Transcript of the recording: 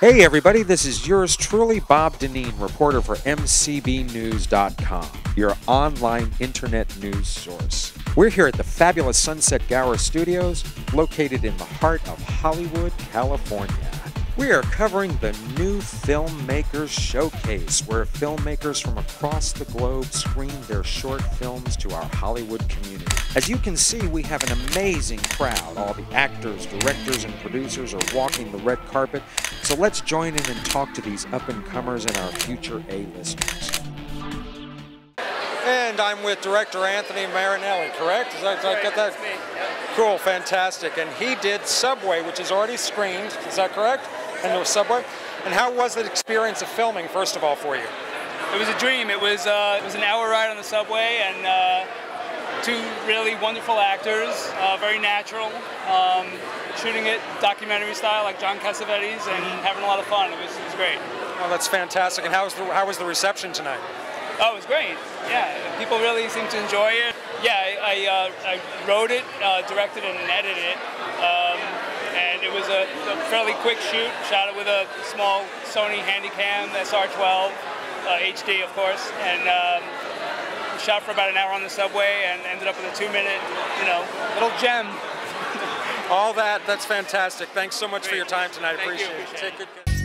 Hey, everybody, this is yours truly, Bob Dineen, reporter for MCBNews.com, your online internet news source. We're here at the fabulous Sunset Gower Studios, located in the heart of Hollywood, California. We are covering the new Filmmakers Showcase, where filmmakers from across the globe screen their short films to our Hollywood community. As you can see, we have an amazing crowd. All the actors, directors, and producers are walking the red carpet. So let's join in and talk to these up and comers and our future A-listers. And I'm with director Anthony Marinelli, correct? Is that, Right, get that? that's me, yep. Cool, fantastic. And he did Subway, which is already screened. Is that correct? And there was Subway. And how was the experience of filming, first of all, for you? It was a dream. It was uh, it was an hour ride on the subway and uh, two really wonderful actors, uh, very natural, um, shooting it documentary style like John Cassavetes and having a lot of fun. It was, it was great. Oh, that's fantastic. And how was the, how was the reception tonight? Oh, it was great. Yeah, people really seemed to enjoy it. Yeah, I, I, uh, I wrote it, uh, directed it, and edited it. It was a, a fairly quick shoot. Shot it with a small Sony Handycam SR12 uh, HD, of course, and um, shot for about an hour on the subway, and ended up with a two-minute, you know, little gem. All that, that's fantastic. Thanks so much for your time tonight. Thank you. Appreciate it. Appreciate Take it. good care.